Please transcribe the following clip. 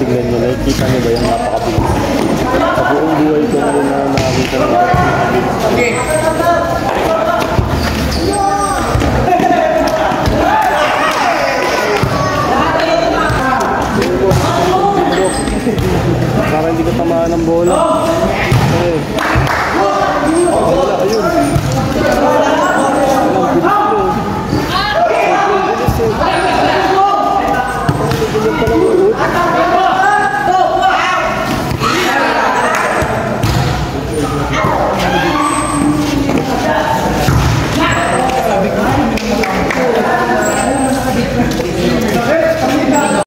Guys, tingnan nyo. Nakikita nyo ba yung napakabilis? Sa buong buhay ko ngayon na nakakita ng napakabilis. Para hindi ka tamaan ng bola.